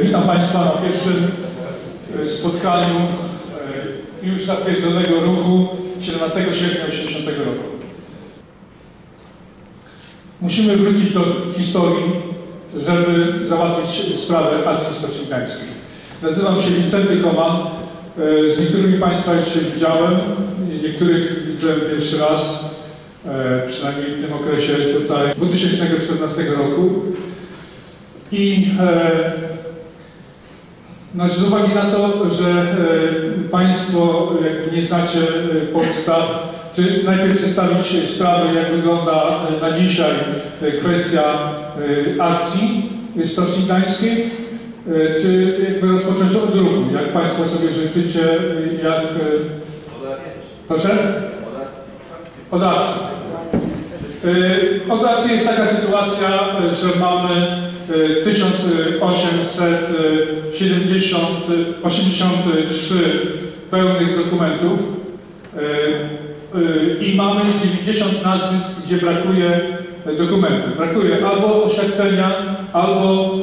Witam Państwa na pierwszym e, spotkaniu e, już zatwierdzonego ruchu 17 sierpnia 80 roku. Musimy wrócić do historii, żeby załatwić sprawę akcji stoczniańskiej. Nazywam się Wincenty Koman. E, Z niektórymi Państwa już się widziałem, niektórych widziałem pierwszy raz, e, przynajmniej w tym okresie tutaj 2014 roku. I e, no, z uwagi na to, że e, Państwo jakby nie znacie e, podstaw, czy najpierw przedstawić sprawę, jak wygląda e, na dzisiaj e, kwestia e, akcji Stoczni Gdańskiej, e, czy jakby rozpocząć od drugu, jak Państwo sobie życzycie, e, jak... e, Proszę? Od akcji. E, Od akcji jest taka sytuacja, e, że mamy e, 1883 pełnych dokumentów e, e, i mamy 90 nazwisk, gdzie brakuje dokumentów. Brakuje albo oświadczenia, albo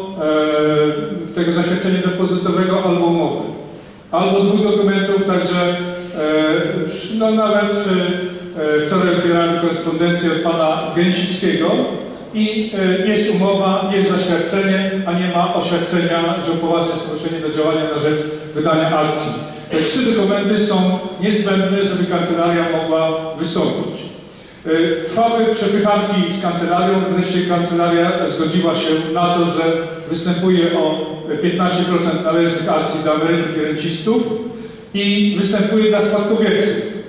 e, tego zaświadczenia depozytowego, albo umowy. Albo dwóch dokumentów, także no nawet wczoraj otwierałem korespondencję od pana Gęsickiego i e, jest umowa, jest zaświadczenie, a nie ma oświadczenia, że upoważnia stowarzyszenie do działania na rzecz wydania akcji. Te trzy dokumenty są niezbędne, żeby kancelaria mogła wystąpić. E, Trwały przepychanki z kancelarią, wreszcie kancelaria zgodziła się na to, że występuje o 15% należnych akcji dla emerytów i rencistów i występuje dla spadkobierców.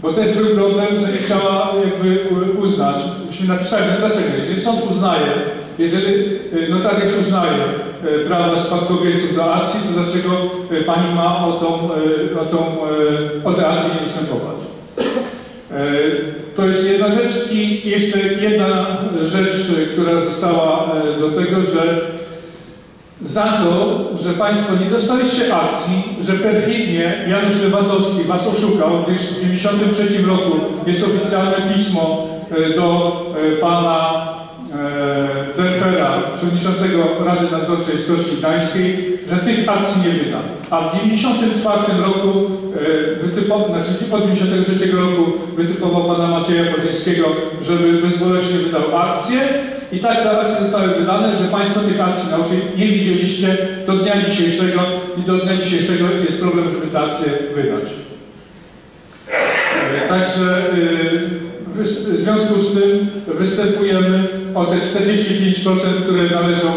Bo też był problem, że nie chciała jakby uznać. Myśmy napisali, no dlaczego? Jeżeli sąd uznaje, jeżeli y, notariusz uznaje y, prawa spadkobierców do akcji, to dlaczego y, pani ma o tą, o tą, o te akcje nie występować? To jest jedna rzecz i jeszcze jedna rzecz, która została do tego, że za to, że Państwo nie dostaliście akcji, że perfidnie Janusz Lewandowski Was oszukał, gdyż w 1993 roku jest oficjalne pismo do e, Pana e, Derfera, przewodniczącego Rady Nadzorczej Stoczni Gdańskiej, że tych akcji nie wyda. A w 1994 roku e, wytypował, znaczy od 1993 roku wytypował pana Macieja Porzyńskiego, żeby bezboleśnie wydał akcje i tak te akcje zostały wydane, że Państwo tych akcji na nie widzieliście do dnia dzisiejszego i do dnia dzisiejszego jest problem, żeby te akcje wydać. E, Także y, wys- w związku z tym występujemy o te 45%, które należą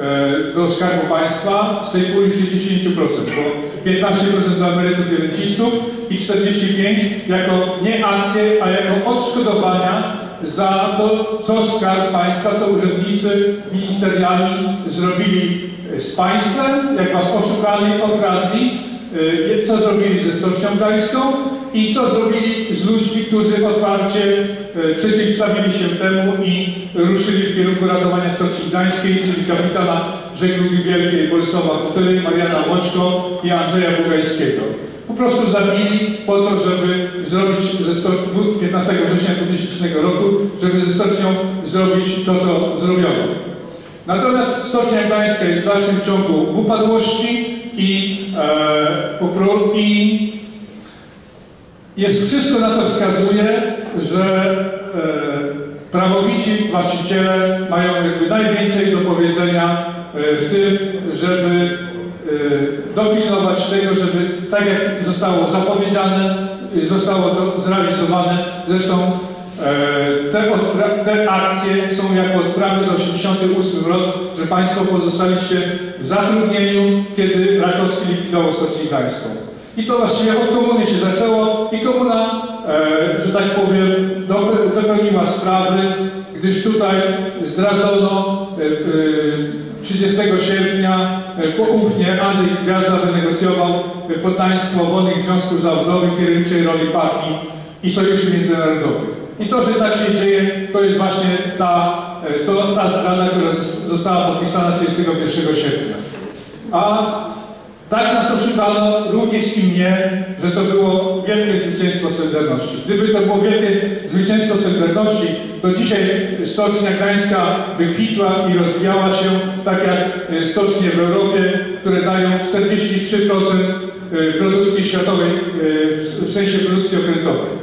e, do Skarbu Państwa. Z tej puli 60%, bo 15% dla emerytów i rencistów i 45% jako nie akcje, a jako odszkodowania za to, co Skarb Państwa, co urzędnicy ministerialni zrobili z państwem, jak was oszukali, okradli, y, co zrobili ze Stocznią Gdańską i co zrobili z ludźmi, którzy otwarcie y, przeciwstawili się temu i ruszyli w kierunku ratowania Stoczni Gdańskiej, czyli kapitana żeglugi wielkiej Bolesława Kutyry, Mariana Łoczko i Andrzeja Bugajskiego. Po prostu zabili po to, żeby zrobić ze Stoc- 15 września 2000 roku, żeby ze Stocznią zrobić to, co zrobiono. Natomiast Stocznia Gdańska jest w dalszym ciągu w upadłości i, e, i jest wszystko na to wskazuje, że e, prawowici właściciele mają jakby najwięcej do powiedzenia e, w tym, żeby e, dopilnować tego, żeby tak jak zostało zapowiedziane, e, zostało zrealizowane. Zresztą e, te, te akcje są jako odprawy z 88 rok, że Państwo pozostaliście w zatrudnieniu, kiedy Rakowski likwidował Stocznię Gdańską. I to właściwie od komuny się zaczęło i komuna, e, że tak powiem, do, dopełniła sprawy, gdyż tutaj zdradzono e, e, 30 sierpnia e, poufnie Andrzej Gwiazda wynegocjował e, poddaństwo wolnych związków zawodowych kierowniczej roli partii i sojuszy międzynarodowych. I to, że tak się dzieje, to jest właśnie ta, e, to, ta zdrada, która zos- została podpisana 31 sierpnia. A Tak nas oszukano również i mnie, że to było wielkie zwycięstwo Solidarności. Gdyby to było wielkie zwycięstwo Solidarności, to dzisiaj Stocznia Gdańska by kwitła i rozwijała się tak jak e, stocznie w Europie, które dają 43% e, produkcji światowej e, w w sensie produkcji okrętowej.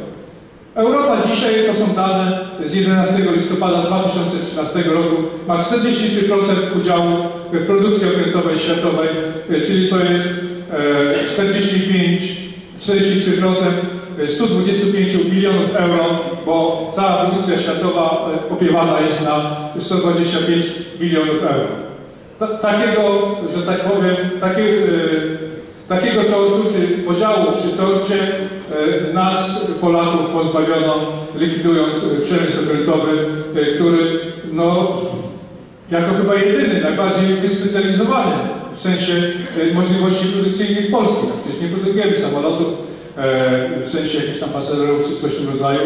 Europa dzisiaj, to są dane z 11 listopada 2013 roku, ma 43% udziału w produkcji okrętowej światowej, e, czyli to jest e, 45, 43% e, 125 bilionów euro, bo cała produkcja światowa e, opiewana jest na 125 bilionów euro. Ta, takiego, że tak powiem, takie, e, takiego tortu czy podziału przy torcie nas, Polaków, pozbawiono, likwidując e, przemysł okrętowy, e, który no, jako chyba jedyny, najbardziej wyspecjalizowany w sensie e, możliwości produkcyjnych Polski. Przecież nie produkujemy samolotów e, w sensie jakichś tam pasażerów czy coś w tym rodzaju,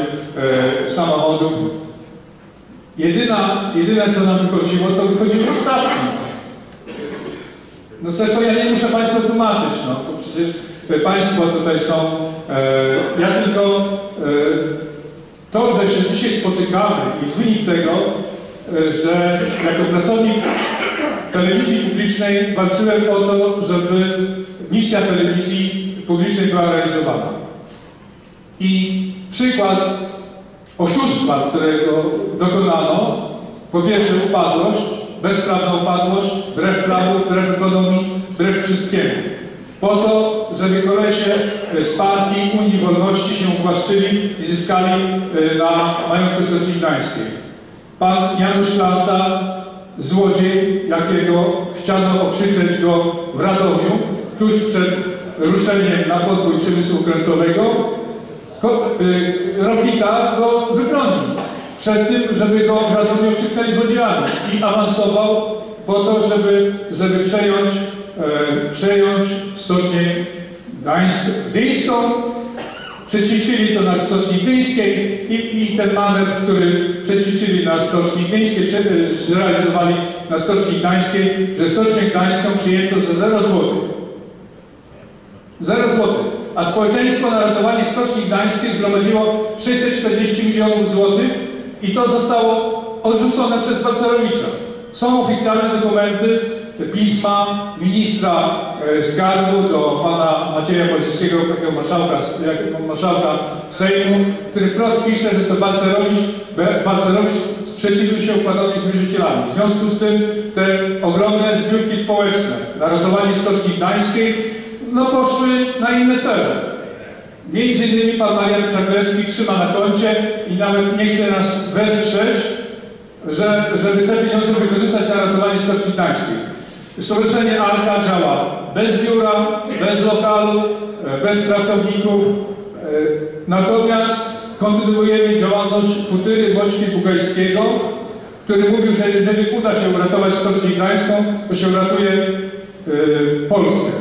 e, samochodów. Jedyna, jedyne co nam wychodziło, to wychodziły statki. No zresztą ja nie muszę Państwu tłumaczyć, no to przecież e, Państwo tutaj są, e, ja tylko e, to, że się dzisiaj spotykamy jest wynik tego, e, że jako pracownik telewizji publicznej walczyłem o to, żeby misja telewizji publicznej była realizowana. I przykład oszustwa, którego dokonano, po pierwsze upadłość, bezprawna upadłość, wbrew prawu, wbrew ekonomii, wbrew wszystkiemu. Po to, żeby kolesie z partii Unii Wolności się uwłaszczyli i zyskali e, na majątku Stoczni Gdańskiej. Pan Janusz Lanta, złodziej, jakiego chciano okrzyczeć go w Radomiu, tuż przed ruszeniem na podbój przemysłu okrętowego, y, Rokita go wybronił przed tym, żeby go w Radomiu krzyknęli złodziejami i awansował po to, żeby, żeby przejąć, e, przejąć stocznię. Gdyńską. Przećwiczyli to na Stoczni Gdyńskiej i, i ten manewr, który przećwiczyli na Stoczni Gdyńskiej, e, zrealizowali na Stoczni Gdańskiej, że Stocznię Gdańską przyjęto za 0 złotych. 0 złotych. A społeczeństwo na ratowanie Stoczni Gdańskiej zgromadziło 640 milionów złotych i to zostało odrzucone przez Balcerowicza. Są oficjalne dokumenty, pisma ministra e, skarbu do pana Macieja Bożyckiego, takiego marszałka, marszałka Sejmu, który wprost pisze, że to Balcerowicz, Balcerowicz sprzeciwił się układowi z wierzycielami. W związku z tym te ogromne zbiórki społeczne, narodowanie Stoczni Gdańskiej, no poszły na inne cele. Między innymi pan Marian Czakleski trzyma na koncie i nawet nie chce nas wesprzeć, że, żeby te pieniądze wykorzystać na ratowanie Stoczni Gdańskiej. Stowarzyszenie Arka działa bez biura, bez lokalu, e, bez pracowników. e, Natomiast kontynuujemy działalność Kutyry Mości Bugajskiego, który mówił, że jeżeli uda się uratować Stocznię Gdańską, to się uratuje e, Polskę.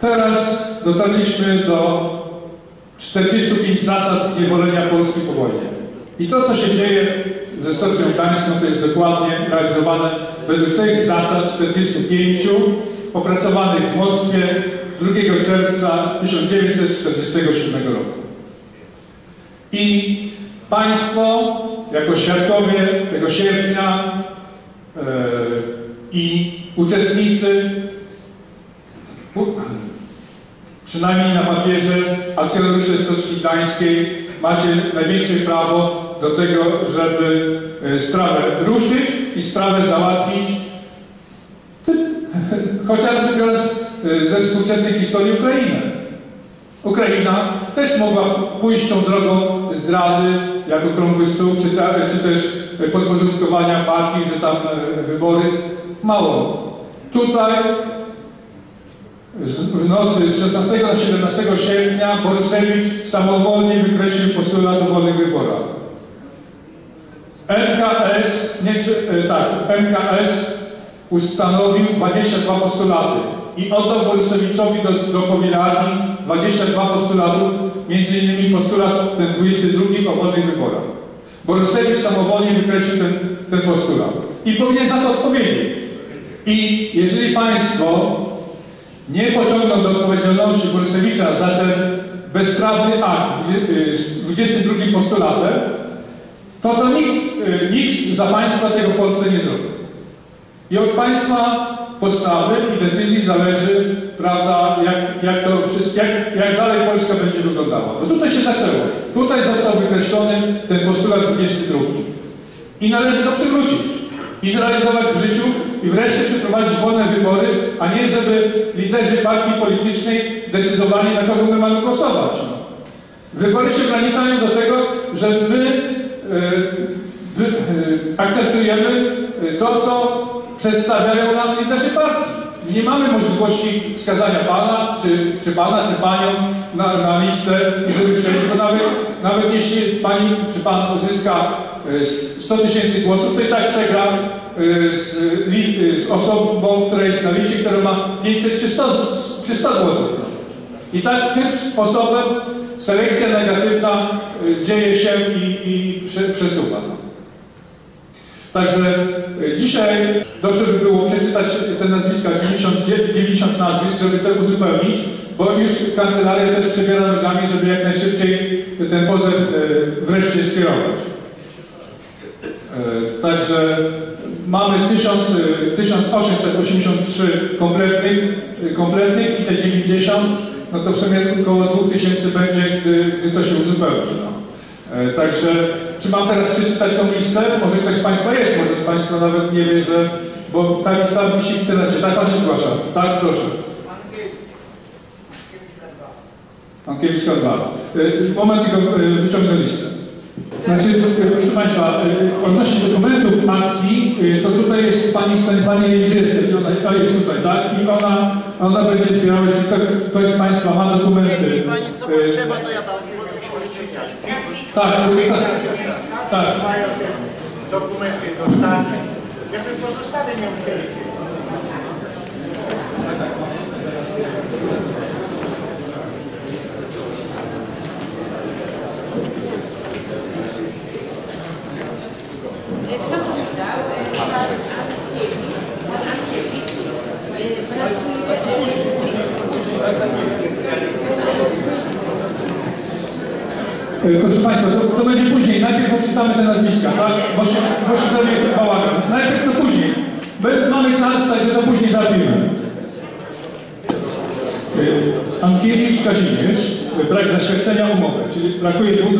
Teraz dotarliśmy do 45 zasad zniewolenia Polski po wojnie. I to, co się dzieje ze Stocznią Gdańską, to jest dokładnie realizowane według tych zasad 45 opracowanych w Moskwie 2 czerwca 1947 roku. I państwo, jako świadkowie tego sierpnia e, i uczestnicy przynajmniej na papierze, akcjonariusze Stoczni Gdańskiej macie największe prawo do tego, żeby e, sprawę ruszyć i sprawę załatwić, chociażby e, ze współczesnej historii Ukrainę. Ukraina też mogła pójść tą drogą zdrady, jako krągły stół, czy, ta, czy też podporządkowania partii, że tam e, wybory. Mało. Tutaj w nocy z 16 na 17 sierpnia Borusewicz samowolnie wykreślił postulat o wolnych wyborach. MKS, nie, czy, e, tak, MKS ustanowił 22 postulaty i oddał Borusewiczowi do, do powieralni 22 postulatów, innymi postulat ten 22 o wolnych wyborach. Borusewicz samowolnie wykreślił ten, ten postulat i powinien za to odpowiedzieć. I jeżeli Państwo nie pociągną do odpowiedzialności Borysewicza za ten bezprawny akt y, z 22 postulatem, to, to nikt, y, nikt za Państwa tego w Polsce nie zrobi. I od Państwa postawy i decyzji zależy, prawda, jak, jak to wszystko, jak, jak dalej Polska będzie wyglądała. Bo tutaj się zaczęło. Tutaj został wykreślony ten postulat 22. I należy to przywrócić i zrealizować w życiu i wreszcie przeprowadzić wolne wybory, a nie żeby liderzy partii politycznej decydowali, na kogo my mamy głosować. No. Wybory się ograniczają do tego, że my e, wy, e, akceptujemy e, to, co przedstawiają nam liderzy partii. Nie mamy możliwości wskazania pana, czy, czy pana, czy panią na, na listę, żeby przejść, bo nawet, nawet jeśli pani, czy pan uzyska e, 100 tysięcy głosów, to i tak przegra e, z, li- z osobą, która jest na liście, która ma 500 czy 100, czy 100 głosów. I tak tym sposobem selekcja negatywna dzieje się i, i prze, przesuwa. Także y, dzisiaj dobrze by było przeczytać te nazwiska, 90, 90 nazwisk, żeby to uzupełnić, bo już kancelaria też przebiera nogami, żeby jak najszybciej ten pozew y, wreszcie skierować. E, Także mamy 1000, y, 1883 kompletnych, kompletnych i te 90, no to w sumie około 2000 będzie, gdy, gdy to się uzupełni. No. E, Także, czy mam teraz przeczytać tą listę? Może ktoś z Państwa jest, może Państwo nawet nie wie, że, bo ta lista wisi w internecie. Tak Pan się zgłasza? Tak, proszę. Ankiewicz 2. Y, Moment, tylko y, wyciągnę listę. Znaczy, proszę Państwa, odnośnie dokumentów akcji, to tutaj jest Pani Stanisławie, jest, ona jest tutaj, tak? I ona, ona będzie zbierała, jeśli ktoś, z Państwa ma dokumenty. Wie pani co potrzeba, to ja tam. Tak, y, tak, tak. Mają te dokumenty dostarczyć. Jakby pozostali nie musieli. Kto to dał? Pan Ankiewicz. Pan Ankiewicz. Brakuje Państwa, to, to będzie później. Najpierw odczytamy te nazwiska, tak? Bo się, bo się bałagan. Najpierw to później. My mamy czas, także to później załatwimy. Ankiewicz Kazimierz, brak zaświadczenia umowy, czyli brakuje dwóch.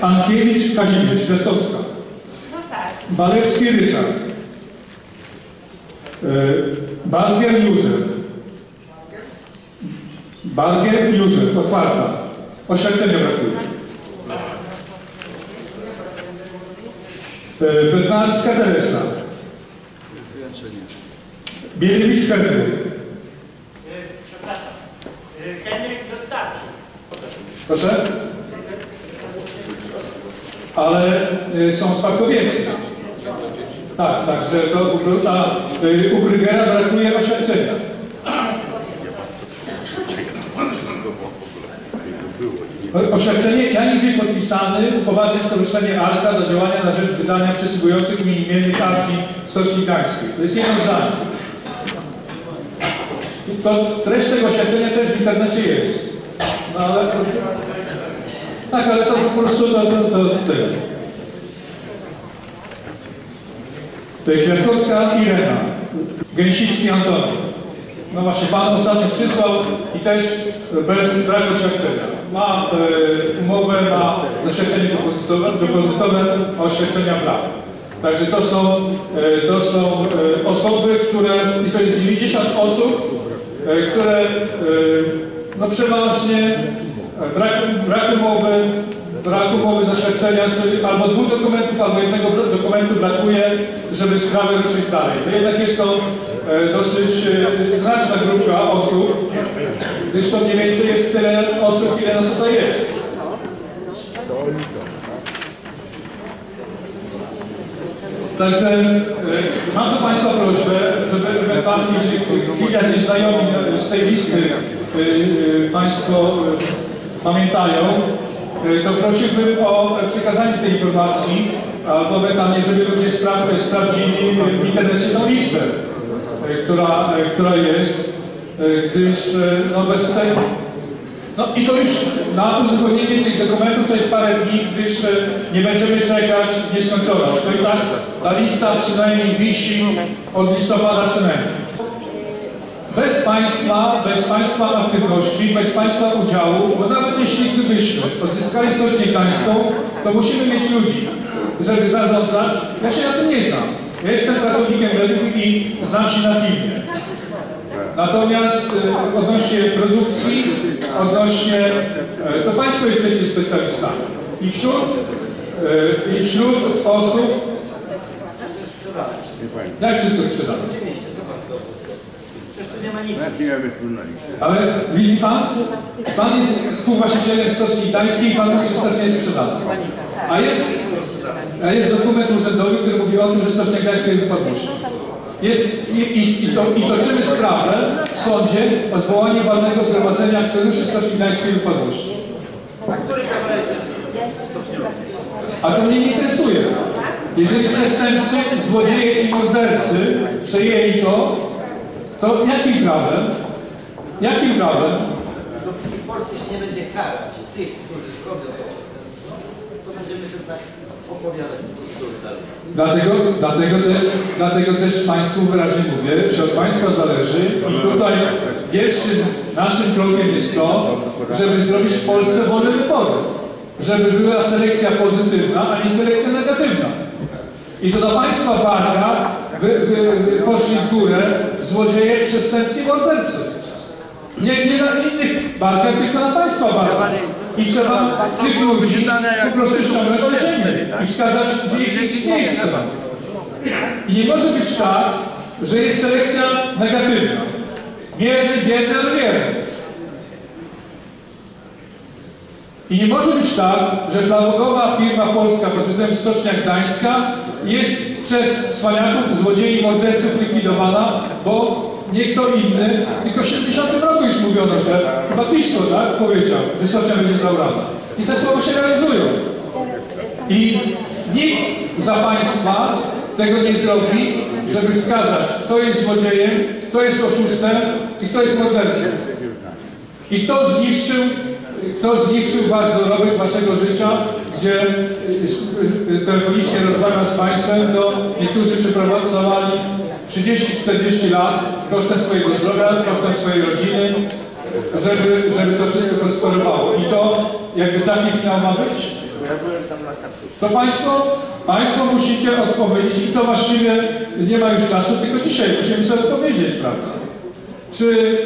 Ankiewicz Kazimierz, Piastowska. Tak. Balewski Ryszard. Y, Bargier Józef. Bargier Józef, otwarta. Oświadczenia brakuje. Y, Bednarska Teresa. Bielewicz Henryk. Przepraszam. Henryk dostarczył. Proszę? Ale y, są spadkobiercy. Tak, tak, że to u, ta, y, u Krygera brakuje oświadczenia. O- Oświadczenie ja niżej podpisany upoważniam Stowarzyszenie Arta do działania na rzecz wydania przysługujących mi imiennych akcji Stoczni Gdańskiej. To jest jedno zdanie. To treść tego oświadczenia też w internecie jest. No ale to, tak, ale to po prostu to, to, to tego. Kwiatkowska Irena, Gęsicki Antoni. No właśnie, Pan ostatnio przysłał i też bez braku oświadczenia. Ma e, umowę na zaświadczenie depozytowe, depozytowe a oświadczenia. Także to są, e, to są e, osoby, które, i to jest 90 osób, e, które e, no przeważnie e, brak, brak umowy, brak umowy zaświadczenia, czyli albo dwóch dokumentów, albo jednego dokumentu brakuje, żeby sprawę ruszyć dalej. To jednak jest to dosyć e, znaczna grupka osób, gdyż to mniej więcej jest tyle osób, ile nas tutaj jest. Także e, mam do Państwa prośbę, żeby ewentualnie, jeżeli jacyś znajomi z tej listy e, e, Państwo e, pamiętają, e, to prosiłbym o przekazanie tej informacji albo ewentualnie, żeby ludzie spra sprawdzili w internecie tą listę, e, która, e, która jest, e, gdyż e, no bez tego, no i to już na uzupełnienie tych dokumentów to jest parę dni, gdyż e, nie będziemy czekać nieskończoność. To i tak ta lista przynajmniej wisi od listopada przynajmniej. Bez Państwa, bez Państwa aktywności, bez Państwa udziału, bo nawet jeśli gdybyśmy odzyskali Stocznię Gdańską, to musimy mieć ludzi, żeby zarządzać. Ja się na tym nie znam. Ja jestem pracownikiem mediów i znam się na filmie. Natomiast e, odnośnie produkcji, odnośnie, e, to Państwo jesteście specjalistami. I wśród, e, i wśród osób, jak wszystko sprzedane? Oczywiście, co pan chce uzyskać? Przecież tu nie ma nic. Ale widzi Pan? Pan jest współwłaścicielem Stoczni Gdańskiej i Pan mówi, że stocznia jest sprzedana. A jest, a jest dokument urzędowy, który mówi o tym, że Stocznia Gdańska jest wypadłością. Jest, i, i, i, to, I toczymy sprawę w sądzie o zwołanie walnego zgromadzenia akcjonariuszy Stoczni Gdańskiej wypadłości. A który kawałek jest stopniowy? A to mnie nie interesuje. Jeżeli przestępcy, złodzieje i mordercy przejęli to, to jakim prawem? Jakim prawem? Dopóki w Polsce się nie będzie karać tych, którzy robią to, to będziemy sobie tak opowiadać bzdury dalej. Dlatego, dlatego, też, dlatego też Państwu wyraźnie mówię, że od Państwa zależy i tutaj pierwszym naszym krokiem jest to, żeby zrobić w Polsce wolne wybory. Żeby była selekcja pozytywna, a nie selekcja negatywna. I to do Państwa barka wy, wy, wy w złodzieje, przestępcy mordercy. Nie, nie na innych barkach, tylko na Państwa barkach. I trzeba tych ludzi po prostu ściągnąć do ziemi i wskazać, ich miejsce. I nie może być tak, że jest selekcja negatywna. Mierny, biedny, ale wierny. I nie może być tak, że flagowa firma polska pod tytułem Stocznia Gdańska jest przez cwaniaków, złodziei morderców likwidowana, bo nie kto inny, tylko w 70 roku już mówiono, że chyba Tiszko, tak, powiedział, że Stocznia będzie zabrana. I te słowa się realizują. I nikt za państwa tego nie zrobi, żeby wskazać, kto jest złodziejem, kto jest oszustem i kto jest mordercą. I kto zniszczył, kto zniszczył wasz dorobek waszego życia, gdzie y, y, telefonicznie rozmawiam z państwem, to niektórzy przepracowali 30-40 lat kosztem swojego zdrowia, kosztem swojej rodziny, żeby, żeby to wszystko prosperowało. I to jakby taki finał ma być. To Państwo, Państwo musicie odpowiedzieć i to właściwie nie ma już czasu, tylko dzisiaj musimy sobie powiedzieć, prawda? Czy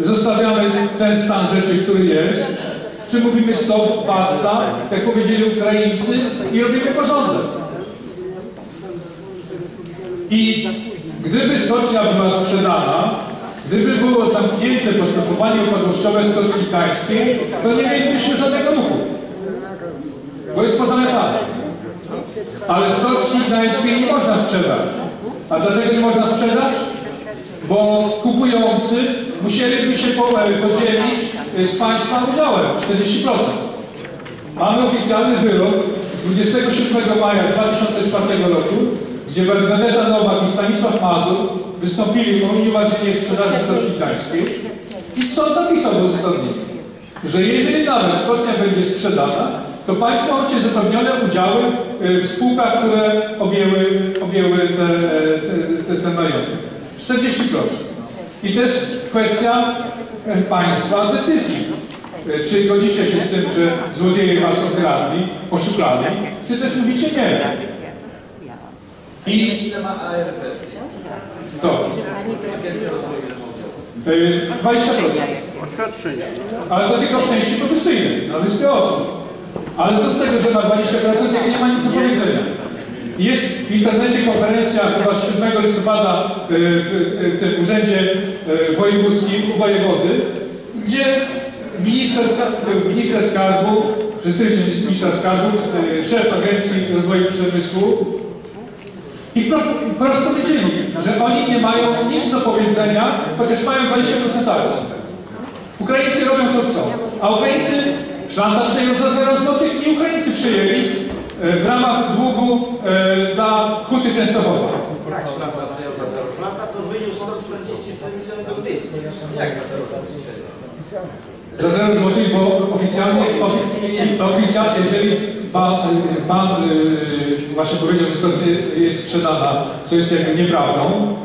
zostawiamy ten stan rzeczy, który jest, czy mówimy stop, basta, jak powiedzieli Ukraińcy i robimy porządek. I gdyby stocznia była sprzedana, gdyby było zamknięte postępowanie upadłościowe Stoczni Gdańskiej, to nie mielibyśmy żadnego ruchu, bo jest pozamykane. Ale Stoczni Gdańskiej nie można sprzedać. A dlaczego nie można sprzedać? Bo kupujący musieliby się po- podzielić z Państwa udziałem 40%. Mamy oficjalny wyrok z 27 maja 2004 roku, gdzie Bernadetta Nowak i Stanisław Mazur wystąpili o unieważnienie sprzedaży Stoczni Gdańskiej. I sąd napisał w uzasadnieniu, że jeżeli nawet stocznia będzie sprzedana, to Państwo macie zapewnione udziały y, w spółkach, które objęły, objęły te, te, te, te majątki. 40%. I też kwestia Państwa decyzji. Czy godzicie się z tym, że złodzieje Was okradli, oszukali, czy też mówicie nie. I to Agencja Rozwoju Regionalnego. e, 20%. Ale to tylko w części produkcyjnej, na wyspie osób. Ale co z tego, że na 20% jak nie ma nic do powiedzenia? Jest w internecie konferencja chyba z 7 listopada e, w, w tym urzędzie e, wojewódzkim u wojewody, gdzie minister, minister skarbu, przedstawiciel ministra skarbu, szef Agencji Rozwoju Przemysłu i pro, prosto powiedzieli, że oni nie mają nic do powiedzenia, chociaż mają 20% akcji. Ukraińcy robią co chcą, a Ukraińcy szlanta przejął za 0 zł i Ukraińcy przejęli e, w ramach długu e, dla Huty Częstochowa. Szlapa przejąła za szlapa, to wyniósł 144 miliony do Gdyni. Jak? Za 0 zł, bo oficjalnie, ofi, oficjalnie jeżeli pan, pan yy, właśnie powiedział, że jest sprzedana, co jest jakby nieprawdą,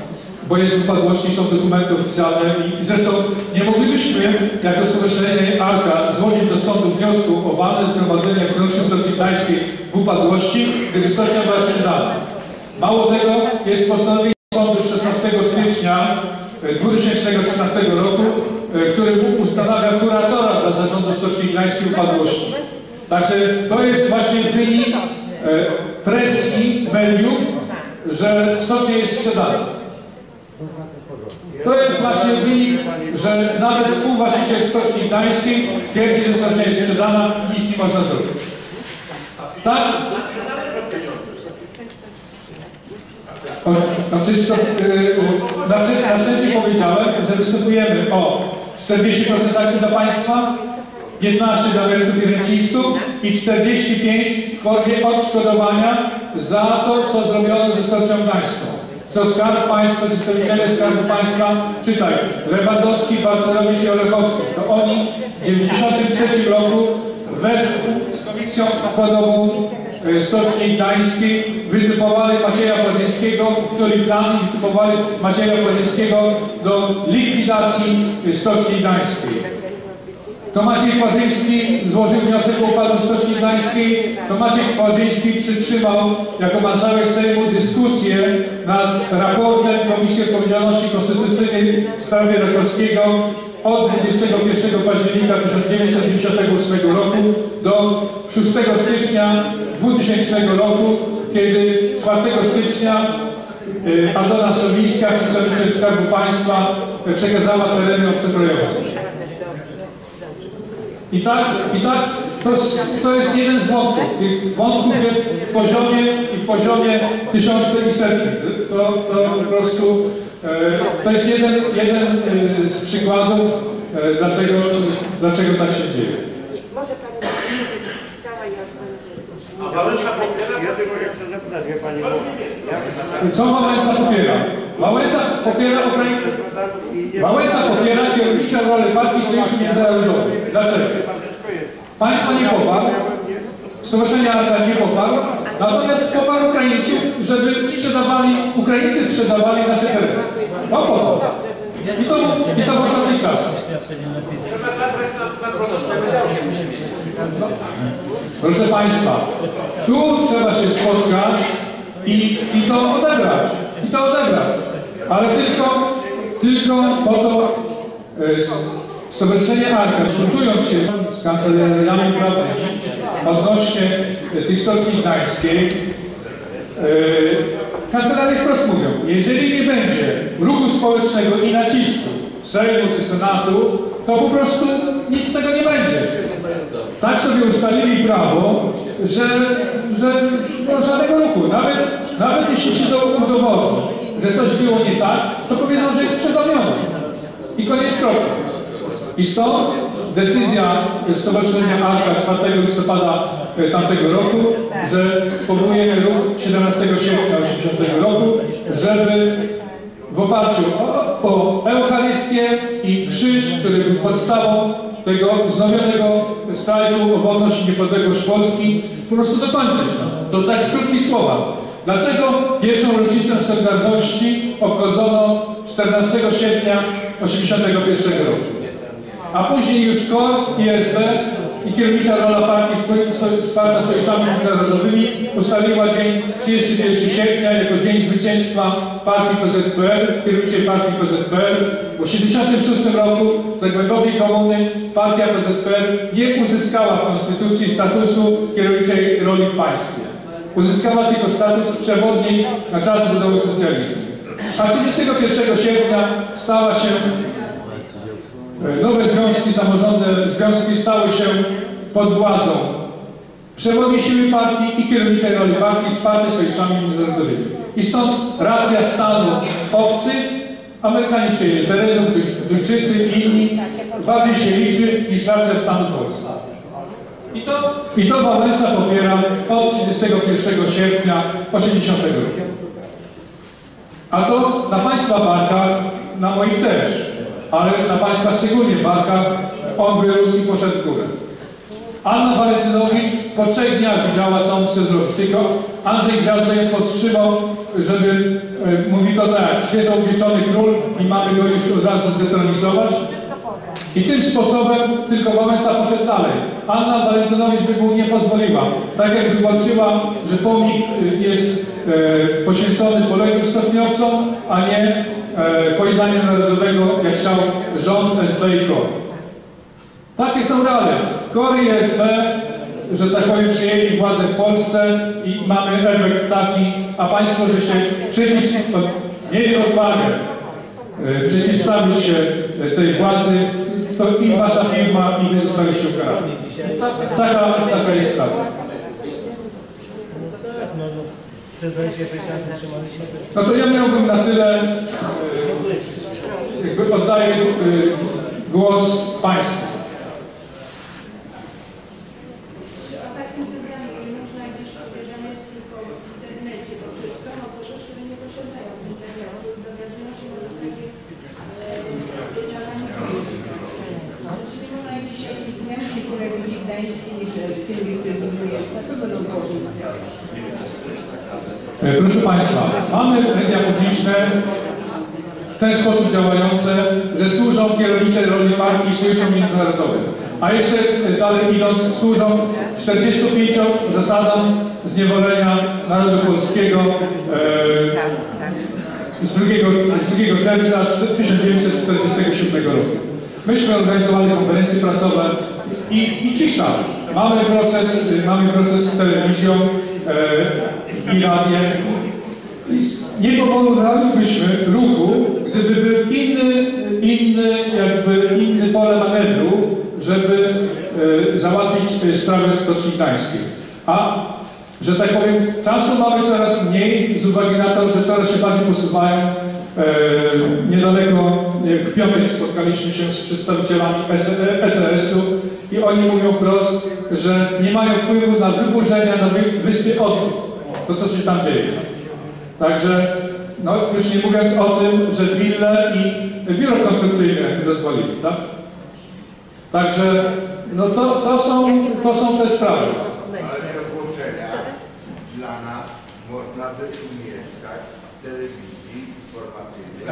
bo jest w upadłości, są dokumenty oficjalne i zresztą nie moglibyśmy jako Stowarzyszenie Arka złożyć do sądu wniosku o walne zgromadzenie akcjonariuszy Stoczni Gdańskiej w upadłości, gdyby stocznia była sprzedana. Mało tego, jest postanowienie sądu 16 stycznia e, 2013 roku, e, który ustanawia kuratora dla zarządu Stoczni Gdańskiej upadłości. Także to jest właśnie wynik e, presji mediów, że stocznia jest sprzedana. To jest właśnie wynik, że nawet współwłaściciel Stoczni Gdańskiej twierdzi, że stocznia jest sprzedana i nic nie można zrobić. Tak? To, na, wstępie powiedziałem, że występujemy o 40% akcji dla państwa, 15 dla emerytów i rencistów i 45 w formie odszkodowania za to, co zrobiono ze Stocznią Gdańską. To Skarb Państwa, przedstawiciele Skarbu Państwa, czytaj, Lewandowski, Balcerowicz i Olechowski, to oni w 1993 roku wespół z Komisją Nakładową e, Stoczni Gdańskiej wytypowali Macieja Płazyńskiego, który plan wytypowali Macieja Płazyńskiego do likwidacji e, Stoczni Gdańskiej. To Maciej złożył wniosek o upadłość Stoczni Gdańskiej. To Maciej przytrzymał jako marszałek Sejmu dyskusję nad raportem Komisji Odpowiedzialności Konstytucyjnej w sprawie Rakorskiego od 21 października 1998 roku do 6 stycznia 2000 roku, kiedy 4 stycznia y, Aldona Sowińska, przedstawiciel Skarbu Państwa, przekazała tereny obcokrajowskie. I tak, i tak to, jest- to jest jeden z wątków. Tych wątków jest w poziomie i w poziomie tysiące i setki. To, to po prostu e, to jest jeden, jeden e, z przykładów, e, dlaczego, dlaczego tak się dzieje. Może Pani napisała i aż Pani A Wałęsa popiera? Ja tylko chcę zapytać, wie Pani, bo ja Co Wałęsa popiera? Wałęsa popiera Ukrainę. Wałęsa popiera kierowniczą rolę partii Sojuszu Międzynarodowy. Dlaczego? Państwa nie poparł, Stowarzyszenie Arka nie poparł, natomiast poparł Ukraińców, żeby sprzedawali, Ukraińcy sprzedawali nasze tereny. To poparł. I to, i to w ostatnich czasach. Proszę Państwa, tu trzeba się spotkać i, i to odebrać. I to odebrać. Ale tylko, tylko po to e, Stowarzyszenie Arka, konsultując się z kancelariami prawnymi odnośnie tej stoczni gdańskiej, e, kancelarie wprost mówią, jeżeli nie będzie ruchu społecznego i nacisku Sejmu czy Senatu, to po prostu nic z tego nie będzie. Tak sobie ustalili prawo, że, że no, żadnego ruchu. Nawet, nawet jeśli się do, udowodni, że coś było nie tak, to powiedzą, że jest przedawnione. I koniec kroku. I stąd decyzja Stowarzyszenia Arka 4 listopada e, tamtego roku, że powołujemy ruch 17 sierpnia 80 roku, żeby w oparciu o, o Eucharystię i krzyż, który był podstawą tego wznowionego strajku o wolność i niepodległość Polski, po prostu dokończyć. No. To tak w krótkich słowach. Dlaczego pierwszą rocznicę Solidarności obchodzono 14 sierpnia 1981 roku? A później już KOR, ISB i kierownicza rola partii Wsparcia Sojuszami Międzynarodowymi ustaliła dzień 31 sierpnia jako dzień zwycięstwa partii PZPR, kierowniczej partii PZPR. W 1986 roku za głębokiej komuny partia PZPR nie uzyskała w Konstytucji statusu kierowniczej roli w państwie. Uzyskała tylko status przewodniej na czas budowy socjalizmu. A 31 sierpnia stała się Nowe związki samorządne, związki stały się pod władzą przewodniej siły partii i kierowniczej roli partii wsparte sojuszami międzynarodowymi. I stąd racja stanu obcych, Amerykanie przyjęli Duńczycy i inni, bardziej się liczy niż racja stanu Polski. I to, i to Wałęsa popiera od 31 sierpnia 80 roku. A to na Państwa barkach, na moich też, ale na Państwa szczególnie barkach, on wyrósł i poszedł w górę. Anna Walentynowicz po trzech dniach widziała, co on chce zrobić. Tylko Andrzej Gwiazda ją podtrzymał, żeby, e, mówi to tak, świeżo upieczony król i mamy go już od razu zdetronizować. I tym sposobem tylko Wałęsa poszedł dalej. Anna Walentynowicz by mu nie pozwoliła. Tak jak wywalczyła, że pomnik y, jest e, poświęcony poległym stoczniowcom, a nie e, pojednaniu narodowego, jak chciał rząd SB i KOR. Takie są realia. KOR i SB, że tak powiem, przyjęli władzę w Polsce i mamy efekt taki, a państwo, że się przeciw, mieli odwagę przeciwstawić się e, tej władzy, to i wasza firma, i wy zostaliście ukarani. Taka, taka jest prawda. Przez 25 lat utrzymaliśmy No to ja miałbym na tyle, e, jakby oddaję e, głos Państwu. Czy o takim zebraniu nie można gdzieś powiedziane jest tylko w internecie, bo przecież są osoby, które nie posiadają internetu i dowiadują się na zasadzie e, działania Czy nie można jakieś jakieś zmiany w gdańskiej, że w tym i tym jest, a to będą. E, Proszę Państwa, mamy media publiczne w ten sposób działające, że służą kierowniczej roli marki i sojuszu międzynarodowym. A jeszcze e, dalej idąc, służą 45 zasadom zniewolenia narodu polskiego e, z 2, z 2 czerwca 1947 roku. Myśmy organizowali konferencje prasowe i, i cisza. Mamy proces, mamy proces z telewizją e, i radiem. Nie powodowalibyśmy ruchu, gdyby był inny, inny, jakby inny pole manewru, żeby e, załatwić e, sprawę Stoczni Gdańskiej. A, że tak powiem, czasu mamy coraz mniej z uwagi na to, że coraz się bardziej posuwają e, niedaleko, jak w piątek spotkaliśmy się z przedstawicielami ECS-u i oni mówią wprost, że nie mają wpływu na wyburzenia na wy- wyspie Osób, to co się tam dzieje. Także, no już nie mówiąc o tym, że wille i biuro konstrukcyjne dozwolili, tak? Także, no to, to, są, to są te sprawy. Ale te włączenia dla nas można też umieszczać w telewizji informacyjnej.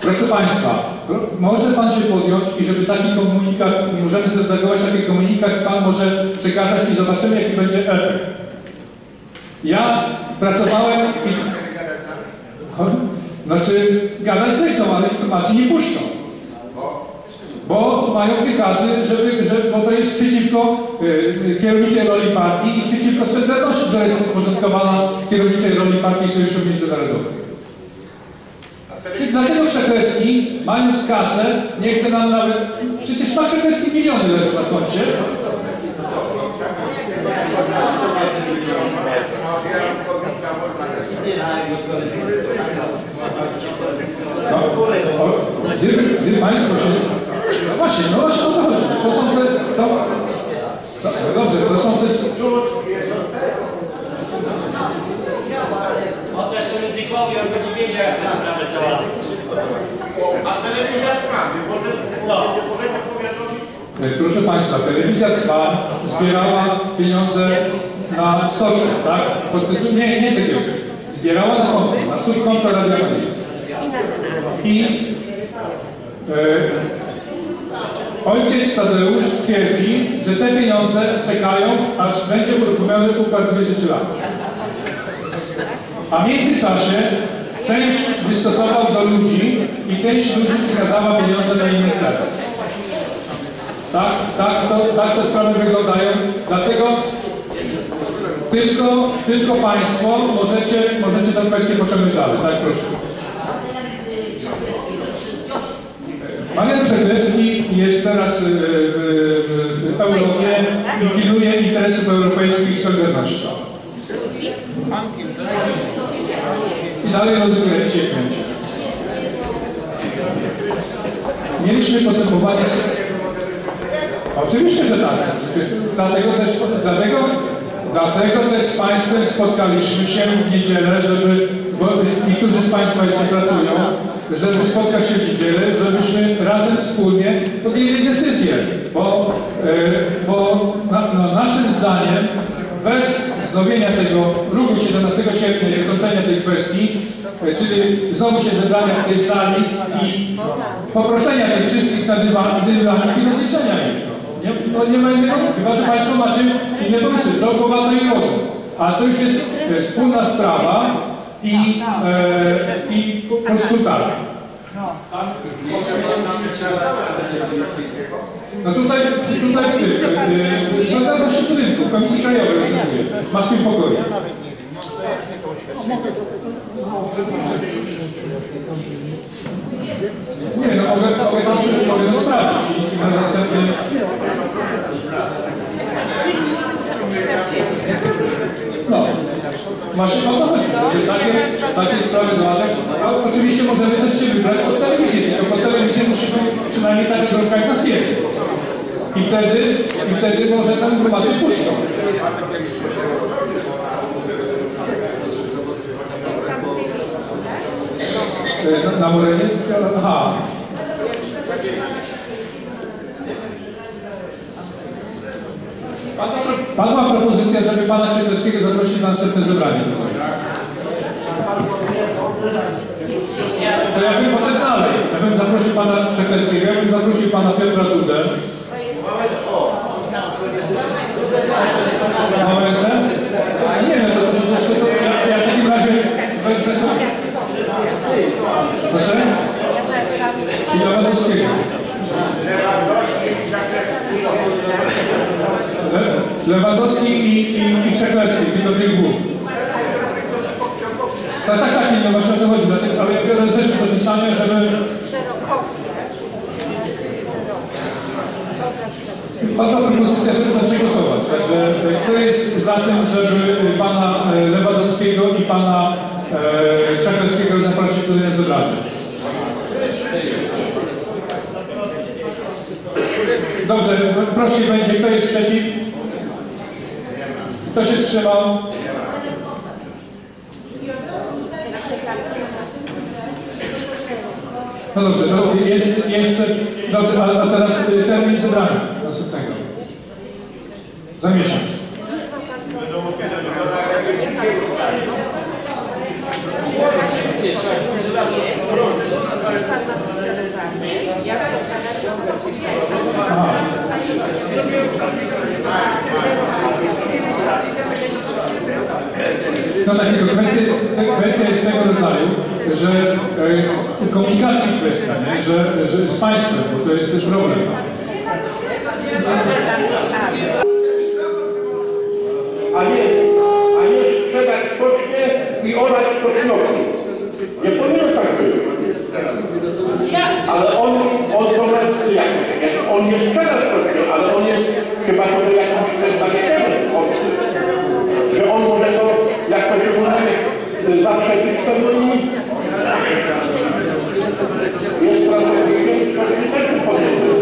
Proszę Państwa, może Pan się podjąć i żeby taki komunikat, możemy zredagować taki komunikat, Pan może przekazać i zobaczymy jaki będzie efekt. Ja pracowałem i... Znaczy, gadać zechcą, ale informacji nie puszczą. Bo mają wykazy, żeby, że, bo to jest przeciwko y, y, kierowniczej roli partii i przeciwko Solidarności, która jest podporządkowana kierowniczej roli partii Sojuszu Międzynarodowego. Czy dlaczego Krzepeski, mając kasę, nie chce nam nawet... Przecież ma Krzepeski miliony leżą na koncie. Gdyby, gdyby Państwo się... No właśnie, no właśnie o to chodzi. To są te... To, to, dobrze, to są te... On językowi, on będzie wiedział, jak tę sprawę załatwić. A telewizja trwa, nie możecie powiadomić E, Proszę Państwa, telewizja trwa, zbierała pieniądze na stoczek, tak? Pod tytułem, nie, nie cegiełki. Zbierała na konto, na subkonto Radia. I e, ojciec Tadeusz twierdzi, że te pieniądze czekają, aż będzie uruchomiony układ z wierzycielami. A w międzyczasie część wystosował do ludzi i część ludzi przekazała pieniądze na inne cele. Tak, tak, to, tak sprawy wyglądają. Dlatego tylko, tylko Państwo możecie, możecie tę kwestię pociągnąć dalej. Tak, proszę. Marian Czerneski jest teraz y, w, w, Europie i pilnuje interesów europejskich z Solidarnością. Dalej ląduje się kręci. Mieliśmy postępowanie. Oczywiście, że tak. Dlatego też, dlatego, dlatego też z Państwem spotkaliśmy się w niedzielę, żeby, bo niektórzy z Państwa jeszcze pracują, żeby spotkać się w niedzielę, żebyśmy razem wspólnie podjęli decyzję. Bo, e, bo na, no, naszym zdaniem bez wznowienia tego ruchu 17 sierpnia i wykończenia tej kwestii, e, czyli znowu się zebrania w tej sali i poproszenia tych wszystkich na dywan, dywanik i rozliczenia ich. Nie, no nie ma innego, chyba że Państwo macie inne pomysły, co głowa to i. A to już jest e, wspólna sprawa i, e, i po prostu tak. No tutaj, tutaj w tym, e, Solidarności Budynku, Komisji Krajowej rozumiem, ma swój pokoju. Nie, no mogę, mogę to, to sprawdzić. No, masz o to chodzi, żeby takie, takie sprawy załatwiać. A oczywiście możemy też się wybrać pod telewizję, tylko pod telewizję musi być przynajmniej taka droga jak nas jest. I wtedy, i wtedy może tam informacje puszczą. E, Na, na? Aha. Ma propozycję, żeby pana Czerweckiego zaprosić na następne zebranie. To ja bym poszedł dalej. Ja bym zaprosił pana Czerweckiego, ja bym zaprosił pana Piotra Dudę. Wałęsę? Nie wiem, to, to, to, to, to ja, w takim razie wezmę sobie. Proszę? I Lewandowskiego. Le- Lewandowski i, i, i Krzeklecki, tylko tych dwóch. Tak, tak, tak, nie, no właśnie o to chodzi, dlatego, ale ja biorę zeszły do pisania, żeby... Padła propozycja, żeby to przegłosować. Także kto jest za tym, żeby pana e, Lewandowskiego i pana e, Czakowskiego zaprosić do na Dobrze, prosić będzie, kto jest przeciw? Kto się wstrzymał? No dobrze, jest, jest dobrze, a, teraz y, termin zebrania następnego. Aha. No tak, tylko kwestia jest, kwestia jest tego rodzaju, że e, komunikacji kwestia, nie? Że, że z państwem, bo to jest też problem. a nie, a nie sprzedać pocznie i orać pocznoki. Nie powinno tak być. Ale on, on to jest, jak, jak on nie sprzeda pocznie, ale on jest chyba to jakimś przedstawicielem obcy. Że on może to, jak to się mówi, zaprzeczyć pewnymi jest pracownikiem, który też podejdzie.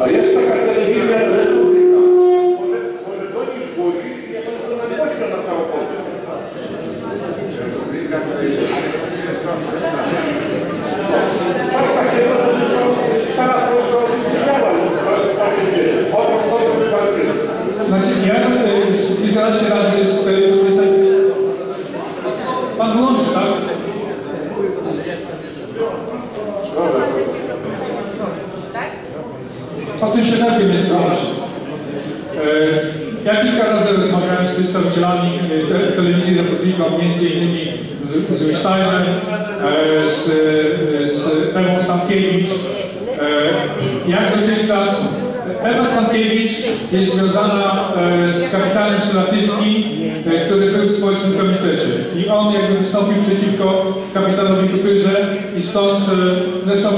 A jest taka telewizja Republika. Może, może do nich zgłosić, ja to na gościa na całą Polskę. Tak, tak, się to Stara Polska działa, co się dzieje. O to, o to wywalczyli. Znaczy, ja e, kilkanaście razy z tej występu... Pan wyłączy, tak? O tym się lepiej nie słuchasz. E, Ja kilka razy rozmawiałem z przedstawicielami e, te, telewizji Republiką, między innymi z, z Wisztajnem, e, z, z Ewą Stankiewicz. E, Jak dotychczas Ewa Stankiewicz jest związana e, z kapitanem Szlatyckim, e, który był w społecznym komitecie. I on jakby wystąpił przeciwko kapitanowi Kutrze i stąd e, zresztą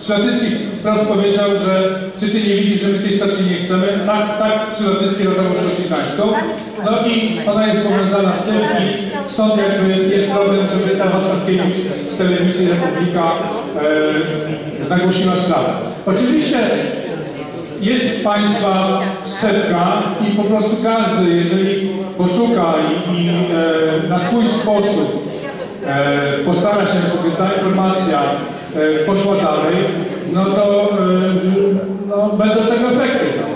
Przylatycki wprost powiedział, że czy ty nie widzisz, że my tej stacji nie chcemy? Tak, tak, Przylatycki rotował Roślikańską. I ona jest powiązana z tym i stąd jakby jest problem, żeby ta Waszawkiewicz z telewizji Republika e, nagłosiła sprawę. Oczywiście jest Państwa setka i po prostu każdy, jeżeli poszuka i, i e, na swój sposób e, postara się, żeby ta informacja e, poszła dalej, no to e, no, będą tego efekty.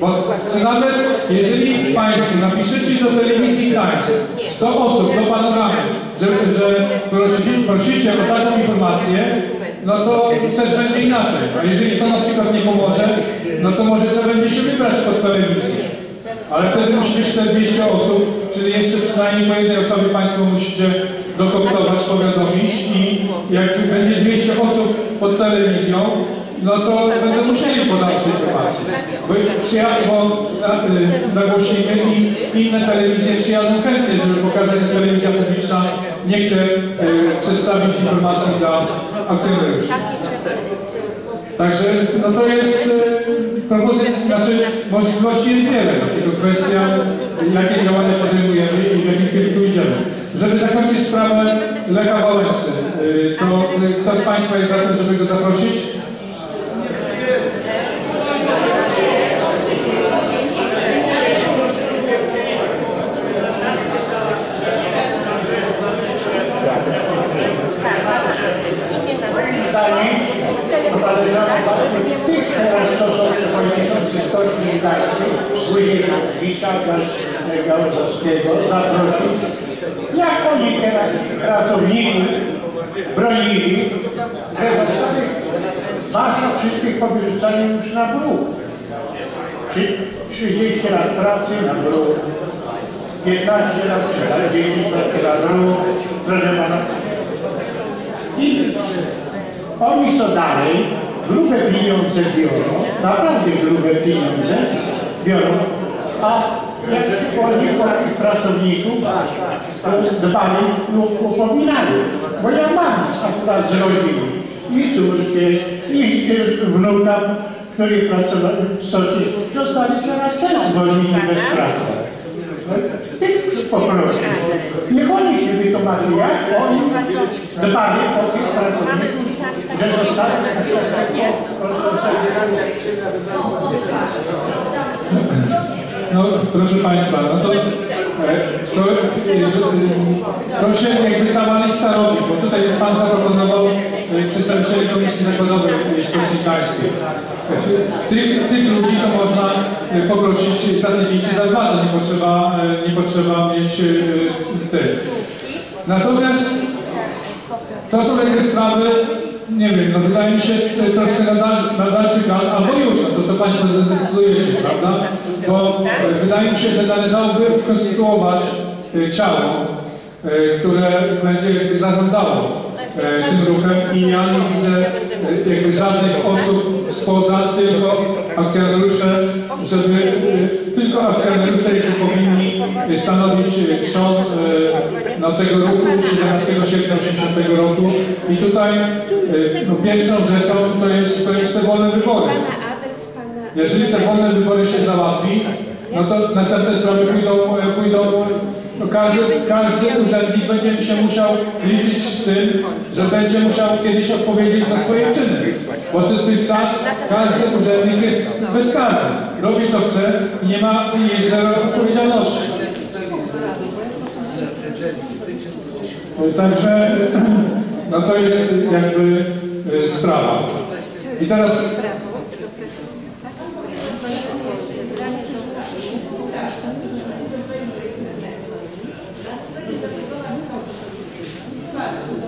Bo, czy nawet jeżeli Państwo napiszecie do telewizji Gdańsk 100 osób do panoramy, że, że prosi, prosicie o taką informację, no to też będzie inaczej. A jeżeli to na przykład nie pomoże, no to może trzeba będzie się wybrać pod telewizję. Ale wtedy musi być te 200 osób, czyli jeszcze przynajmniej po jednej osobie Państwo musicie dokoptować, powiadomić i jak będzie 200 osób pod telewizją, no to będą musieli podać informacje. Bo, bo na- nagłosimy i inne telewizje przyjadą chętnie, żeby pokazać, że telewizja publiczna nie chce y, przedstawić informacji dla akcjonariuszy. Także no to jest y, propozycja, znaczy możliwości jest wiele, tylko kwestia jakie działania podejmujemy i w jakim kierunku idziemy. Żeby zakończyć sprawę Lecha Wałęsy, y, to kto z Państwa jest za tym, żeby go zaprosić? Zdanie co są zaprosić, jak oni teraz pracowników bronili, że zostali masza wszystkich powyrzucali już na bruk. Trzy- 30 lat pracy na bruk, 15 lat czy 10 lat bruk, proszę pana. I oni co dalej, grube pieniądze biorą, naprawdę grube pieniądze biorą, a jak się chodzi o takich pracowników, dbali lub upominali. Bo ja mam akurat z rodziny i córkę, i wnuka, który pracował w stoczni, zostali teraz też zwolnieni bez pracy. Po prostu. Niech oni się wytłumaczą, jak oni dbali o tych pracowników, że zostali No, proszę Państwa, no to, to, to się jakby cała lista robi, bo tutaj Pan zaproponował e, przedstawicieli Komisji Zakładowej Stoczni Gdańskiej. Tych, tych ludzi to można e, poprosić za tydzień czy za dwa, to nie potrzeba, e, nie potrzeba mieć e, tych. Natomiast to są jakby sprawy, nie wiem, no wydaje mi się troszkę na, dal, na dalszy plan, albo już, no to, to Państwo zdecydujecie, prawda? Bo wydaje mi się, że należałoby konstytuować ciało, które będzie zarządzało tym ruchem i ja nie widzę e, jakby żadnych osób spoza, tylko akcjonariusze, żeby e, tylko akcjonariusze jakby powinni e, stanowić e, trzon e, no, tego ruchu 17 sierpnia 80 roku i tutaj e, no, pierwszą rzeczą to jest, to jest te wolne wybory. Jeżeli te wolne wybory się załatwi, no to następne sprawy pójdą, e, pójdą no każdy, każdy urzędnik będzie się musiał liczyć z tym, że będzie musiał kiedyś odpowiedzieć za swoje czyny. Bo dotychczas każdy urzędnik jest bezkarny. Robi co chce i nie ma jest zero odpowiedzialności. Także no to jest jakby e, sprawa. I teraz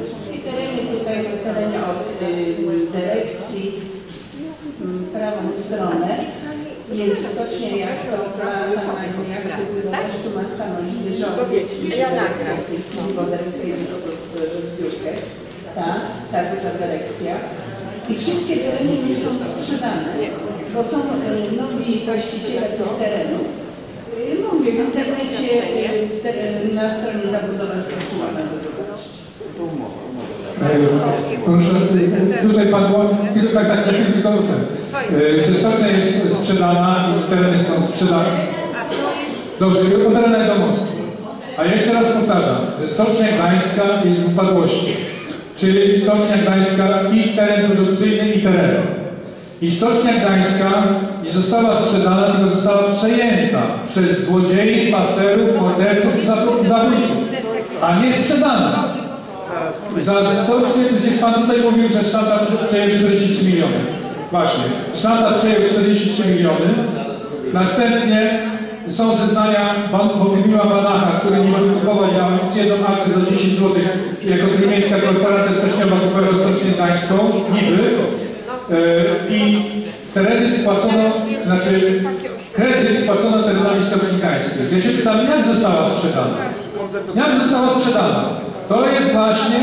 Wszystkie tereny tutaj na terenie od y, dyrekcji y, prawą stronę jest stocznia jak to ma tam budować, tu ma stanąć dyżurny, ja nagram bo dyrekcja rozbiórkę, ta, ta duża dyrekcja. I wszystkie tereny już są sprzedane, bo są y, nowi właściciele tych terenów. Y, Mówię, w internecie, y, na stronie zabudowa stoczni można to zobaczyć. Proszę, tutaj padło, tak, tak, tylko ten, e, że stocznia jest sprzedana że tereny są sprzedane. Dobrze, i od terenach domowskich. A ja jeszcze raz powtarzam, Stocznia Gdańska jest w upadłości. Czyli Stocznia Gdańska i teren produkcyjny i teren. I Stocznia Gdańska nie została sprzedana, tylko została przejęta przez złodziei, paserów, morderców i zabó- zabójców. A nie sprzedana. Za stocznie, gdzieś Pan tutaj mówił, że szata przejął 43 miliony. Właśnie. Szata przejął 43 miliony. Następnie są zeznania Ban- Bogumiła Banacha, który nie mógł kupować, a jedną akcję za 10 zł jako Górmiejska Korporacja Stoczniowa kupiła Stocznię Gdańską, niby. E, I tereny spłacono, znaczy kredyt spłacono terenami Stoczni Gdańskiej. Ja się pytam, jak została sprzedana? Jak została sprzedana? To jest właśnie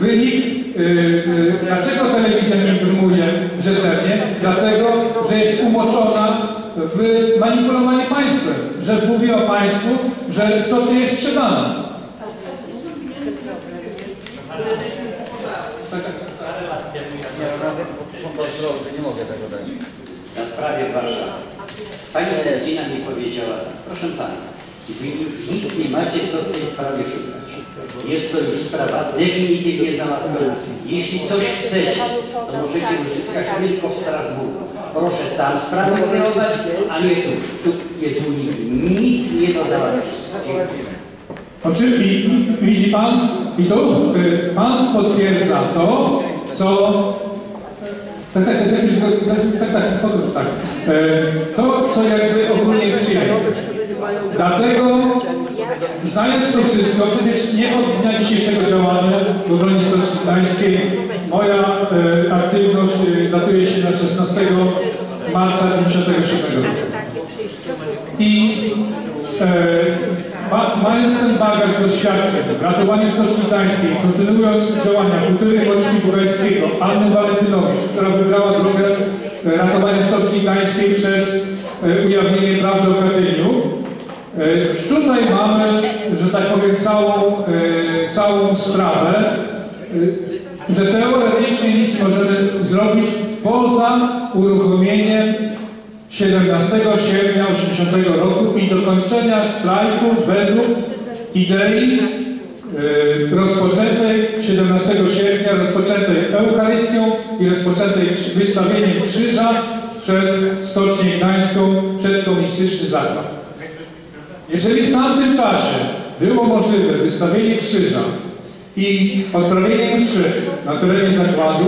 wynik, yy, yy, dlaczego telewizja nie informuje rzetelnie? Dlatego, że jest umoczona w manipulowaniu państwem, że mówi o państwu, że stocznia jest sprzedana. na sprawie Warszawy. Pani sędzina mi powiedziała, proszę Pana, Wy nic nie macie co w tej sprawie szukać. Jest to już sprawa definitywnie załatwiona. Jeśli coś chcecie, to możecie uzyskać tylko w Strasburgu. Proszę tam sprawę kierować, a nie tu. Tu jest unik. Nic nie do załatwienia. I- widzi Pan, i to y, Pan potwierdza to, co tak, tak, tak, tak, tak, tak, tak, to, co jakby ogólnie jest przyjęte. Dlatego, znając to wszystko, przecież nie od dnia dzisiejszego działania w obronie Stoczni Gdańskiej, moja e, aktywność e, datuje się na 16 marca 1997 roku. I e, ma, mając ten bagaż doświadczeń w ratowaniu Stoczni Gdańskiej, kontynuując działania kultury Wojski Bugajskiego, Anny Walentynowicz, która wybrała drogę e, ratowania Stoczni Gdańskiej przez e, ujawnienie prawdy o Katyniu, tutaj mamy, że tak powiem, całą, e, całą sprawę, e, że teoretycznie nic możemy zrobić poza uruchomieniem 17 sierpnia 80 roku i dokończenia strajku według idei rozpoczętej 17 sierpnia, rozpoczętej Eucharystią i rozpoczętej wystawieniem krzyża przed Stocznię Gdańską, przed komunistyczny zakład. Jeżeli w tamtym czasie było możliwe wystawienie krzyża i odprawienie mszy na terenie zakładu,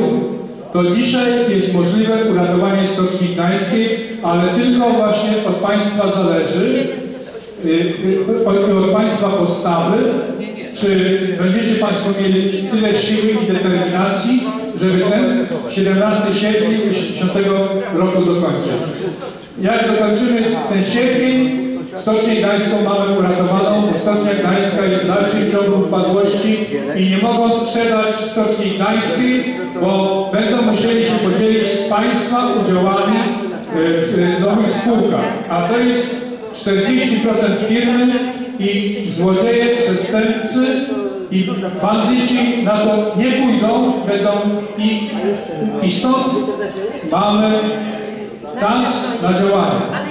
to dzisiaj jest możliwe uratowanie Stoczni Gdańskiej, ale tylko właśnie od Państwa zależy, y, y, od, Państwa postawy, czy będziecie Państwo mieli tyle siły i determinacji, żeby ten 17 sierpnia 80 roku dokończyć. Jak dokończymy ten sierpień, Stocznię Gdańską mamy uratowaną, bo Stocznia Gdańska jest w dalszym ciągu upadłości i nie mogą sprzedać Stoczni Gdańskiej, bo będą musieli się podzielić z Państwa udziałami e, w nowych spółkach. A to jest 40% firmy i złodzieje, przestępcy i bandyci na to nie pójdą, będą i, i stąd mamy czas na działanie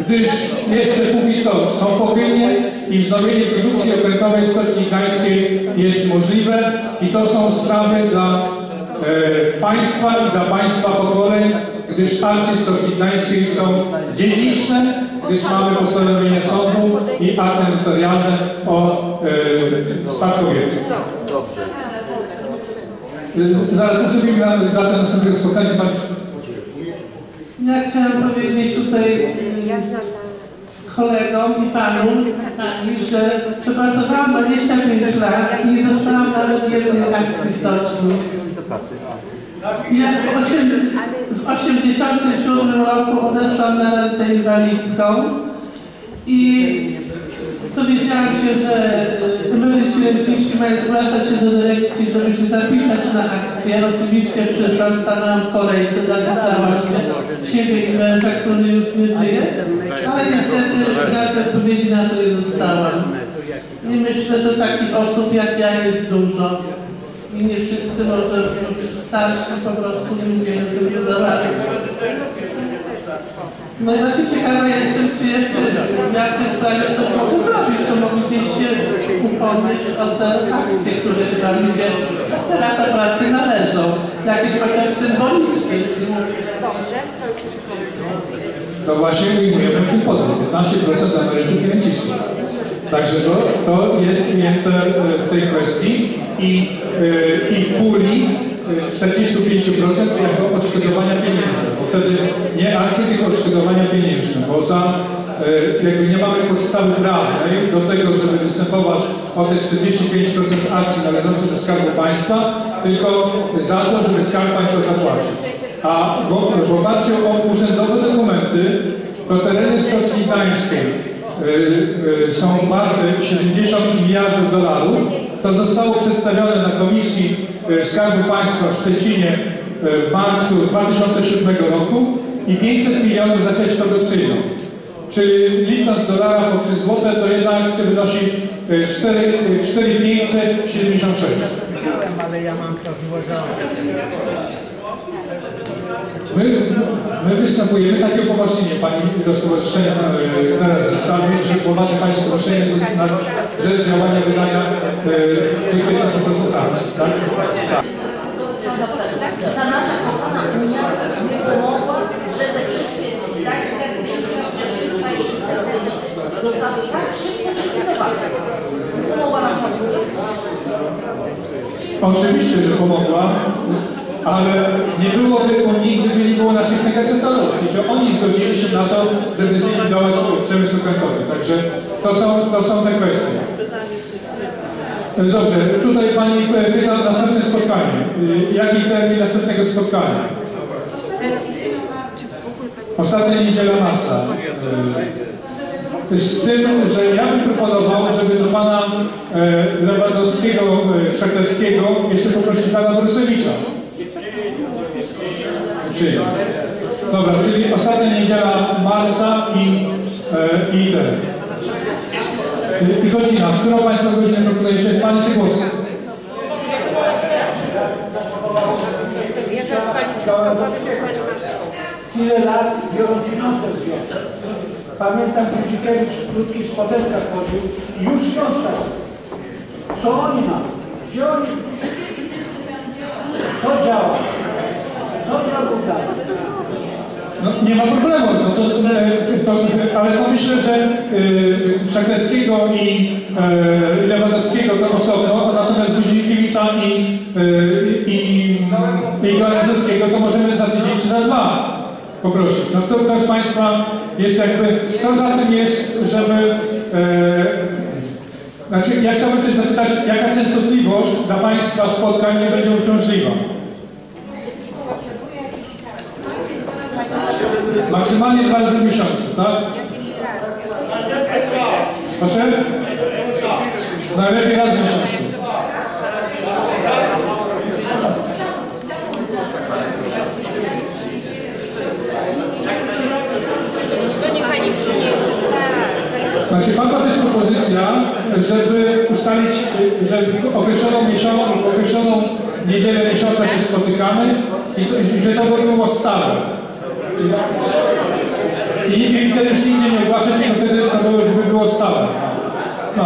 gdyż jeszcze póki co są pochylnie i wznowienie produkcji okrętowej Stoczni Gdańskiej jest możliwe i to są sprawy dla e, państwa i dla państwa pokoleń, gdyż akcje Stoczni Gdańskiej są dziedziczne, gdyż mamy postanowienie sądu i akty notarialne o e, spadkobiercy. E, Zaraz na datę następnego spotkania. Ja chciałam powiedzieć tutaj y, kolegom i panu, pani, że przepracowałam 25 lat i nie dostałam nawet jednej akcji stoczni. Ja w 87 roku odeszłam na rentę inwalidzką i dowiedziałam się, że emeryci renciści mają zgłaszać się do dyrekcji, żeby się zapisać na akcję. Oczywiście przyszłam, stanęłam w kolejce, zapisałam się siebie i męża, który już nie żyje, ale niestety żadnej odpowiedzi na to nie dostałam. I myślę, że takich osób jak ja jest dużo. i nie wszyscy może starsi po prostu nie umieją tego zarabiać. No i właśnie ciekawa jestem, czy jeszcze jak w tej sprawie coś mogę zrobić, to moglibyście upomnieć o te akcje, które dla ludzie te lata pracy należą. Jakieś chociaż symboliczne. To właśnie ujmujemy w podle 15% emerytów i rencistów. Także to, to jest ujęte e, w tej kwestii i, e, i w puli e, 45% jako odszkodowania akcje, tylko odszkodowania pieniężne. Bo za, e, jakby nie mamy podstawy prawnej do tego, żeby występować o te 45% akcji należących do Skarbu Państwa, tylko za to, żeby Skarb Państwa zapłacił. A w, w oparciu o urzędowe dokumenty, to tereny Stoczni Gdańskiej y, y, są warte 70 miliardów dolarów. To zostało przedstawione na Komisji Skarbu Państwa w Szczecinie w marcu 2007 roku i 500 milionów za część produkcyjną. Czyli licząc dolara poprzez złote, to jedna akcja wynosi y, 4 y, 4,576. ale ja mam to złożone. My, my występujemy, takie upoważnienie Pani do Stowarzyszenia e, teraz zostawi, że pomaga Pani Stowarzyszenie na rzecz działania wydania e, tych 15% akcji, tak? tak? Ta nasza kochana Unia nie pomogła, że te wszystkie Gdańska, Gdyńska, Szczecińska i zostały tak szybko zlikwidowane. Pomogła nasza Unia. Oczywiście, że pomogła, ale nie byłoby Unii, gdyby nie było naszych negocjatorów, że oni zgodzili się na to, żeby zlikwidować przemysł końcowy. Także to są, to są te kwestie. Dobrze, tutaj Pani pyta o następne spotkanie. Jaki termin następnego spotkania? Ostatnia niedziela marca. Z tym, że ja bym proponował, żeby do Pana e, Lewandowskiego, e, Krzaklewskiego jeszcze poprosić Pana Borusewicza. Czyli, dobra, czyli ostatnia niedziela marca i, e, i ten. I, I godzina. Którą Państwo godzinę proponujecie? Pani Cygłowska. Tyle lat biorą pieniądze z związku. Pamiętam, Kuzikiewicz w krótkich spodenkach chodził i już związek. Co oni mają? Gdzie oni? Co działa? Co działa dalej? No, nie ma problemu, no to, e, to, ale to myślę, że y, Krzaklewskiego i y, Lewandowskiego to osobno, natomiast Guzikiewicza i, y, i, i to możemy za tydzień czy za dwa poprosić. No kto, kto z Państwa jest jakby, to za tym jest, żeby e, znaczy ja chciałbym też zapytać, jaka częstotliwość dla Państwa spotkań nie będzie uciążliwa? Maksymalnie dwa razy w miesiącu, tak? Proszę? Najlepiej raz w miesiącu. To niech pani przyniesie. Tak. Znaczy padła też propozycja, żeby ustalić, że w określoną miesiąc, w określoną niedzielę miesiąca się spotykamy i, i że to by było stałe. I, I wtedy już nigdzie nie ogłaszać, tylko wtedy to było, żeby było stałe. No.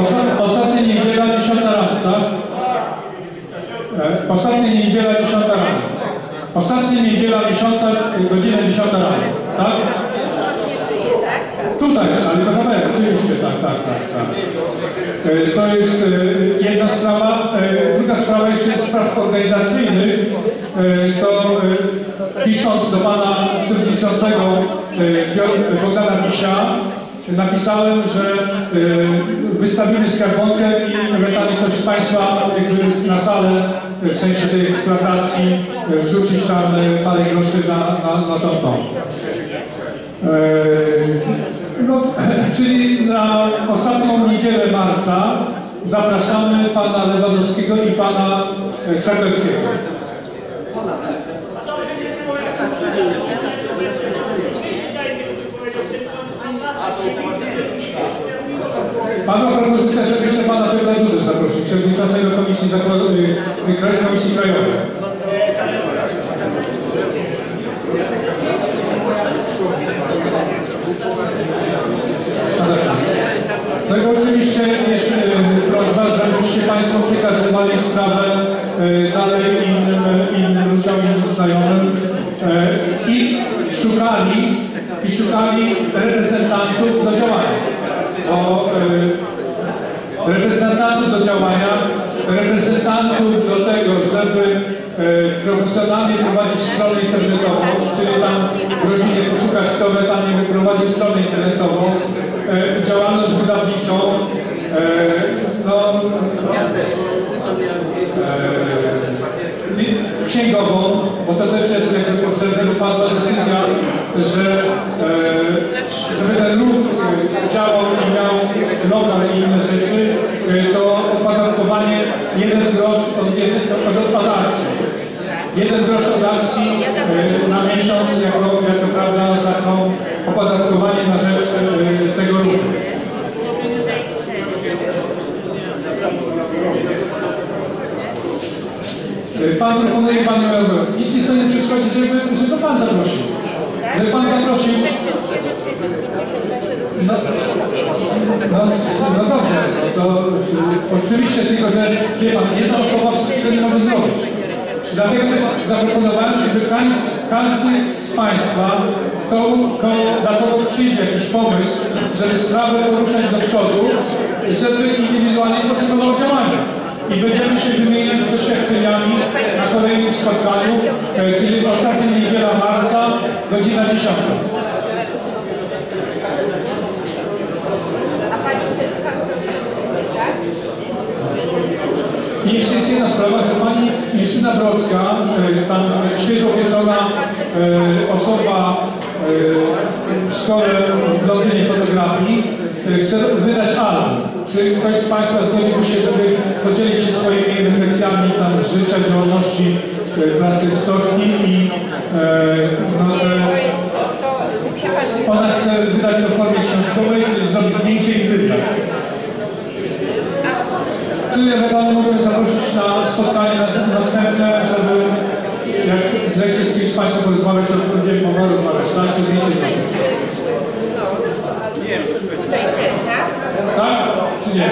Osta, ostatnia niedziela 10 rano, tak? E, Ostatnia niedziela 10 rano. Ostatnia niedziela miesiąca, godzina 10 rano, tak? Tutaj w sali PKB, oczywiście, tak, tak, tak, tak. E, To jest e, jedna sprawa. E, Druga sprawa jeszcze jest spraw organizacyjnych. To pisząc do pana przewodniczącego Bogdana Misia, napisałem, że wystawimy skarbonkę i ewentualnie ktoś z Państwa na salę, w sensie tej eksploatacji, wrzucić tam parę groszy na, na, na tą tą. No, czyli na ostatnią niedzielę marca zapraszamy pana Lewandowskiego i pana Krzaklewskiego. Padła propozycja, żeby jeszcze pana Piotra Dudę zaprosić. przewodniczącego Komisji, y, Komisji Krajowej. No oczywiście jest e, prośba, żebyście Państwo przekazywali sprawę e, dalej innym, innym ludziom, innym znajomym e, i szukali, i szukali reprezentantów do działania. Bo e, reprezentantów do działania, reprezentantów do tego, żeby e, profesjonalnie prowadzić stronę internetową, czyli tam w rodzinie poszukać, kto ewentualnie prowadził stronę internetową, e, działalność wydawniczą, e, no, e, księgową, bo to też jest jakby potrzebne, bo padła decyzja, że żeby ten ruch działał i miał lokal i inne rzeczy, to opodatkowanie jeden grosz od, jeden, od, od akcji. Jeden grosz od akcji na miesiąc jako, jako prawda, taką opodatkowanie na rzecz e, tego ruchu. Pan proponuje Panią Euro. Stoi na przeszkodzie, żeby, żeby Pan zaprosił. Żeby Pan zaprosił. No, no, no dobrze, no to oczywiście tylko, że wie Pan, jedna osoba wszystkiego nie może zrobić. Dlatego też zaproponowałem, żeby każdy, każdy z Państwa, kto, kto, dla kogo przyjdzie jakiś pomysł, żeby sprawę poruszać do przodu, żeby indywidualnie podejmował działania. I będziemy się wymieniać doświadczeniami na kolejnym spotkaniu, e, czyli ostatnia niedziela marca, godzina 10. A pani chce pan coś tak? I jeszcze jest jedna sprawa, że pani Justyna Brodzka, e, tam świeżo upieczona e, osoba e, w Londynie fotografii, e, chce wydać album. Czy ktoś z Państwa zgodziłby się, żeby podzielić się swoimi refleksjami tam z życia, działalności e, pracy w stoczni i e, no, ona chce wydać to w formie książkowej, czyli zrobić zdjęcie i wydać. Czy ewentualnie mogłem zaprosić na spotkanie na- następne, żeby zechce z kimś z Państwa porozmawiać, to będziemy mogli rozmawiać, tak? Czy ten, tak? Tak? Czy nie?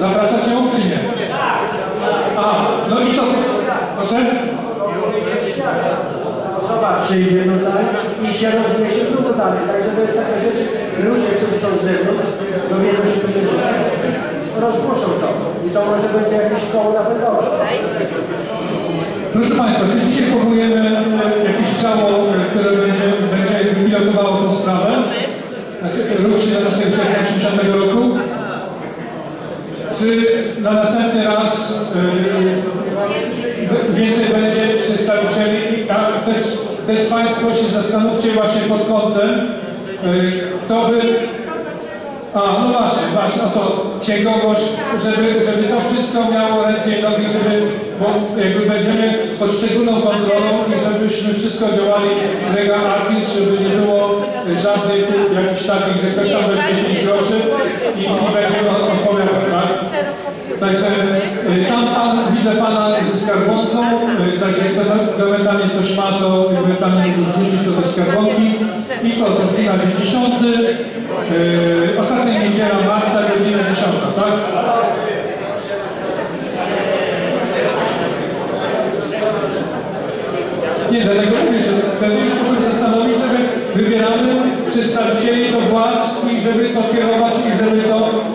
Zapraszacie ją, czy nie? A, no i co? Proszę? Osoba przyjdzie tutaj i się rozniesie drugo dalej. Także to jest taka rzecz, ludzie, którzy są z zewnątrz, dowiedzą się rzeczy, rozgłoszą to. I to może będzie jakieś koło napędowe. Proszę Państwa, czy dzisiaj powołujemy e, jakieś ciało, e, które będzie, będzie pilotowało tą sprawę? Znaczy rok 17 sierpnia 80 roku? Czy na następny raz e, więcej będzie przedstawicieli? A też, też Państwo się zastanówcie właśnie pod kątem, e, kto by a, no właśnie, właśnie, o to księgowość, żeby, żeby to wszystko miało ręce i nogi, żeby, bo jakby będziemy pod szczególną kontrolą i żebyśmy wszystko działali lega artis, żeby nie było żadnych jakichś takich, że ktoś tam weźmie 5 groszy i, i będzie odpowiadał, tak? Także y, tam pan, widzę pana ze skarbonką, y, także kto ewentualnie coś ma, to ewentualnie wrzucić do skarbonki. I co, to godzina 10, y, ostatnia niedziela marca, godzina 10, tak? Nie, dlatego mówię, że już muszę się zastanowić, żeby wybieramy przedstawicieli do władz i żeby to kierować i żeby to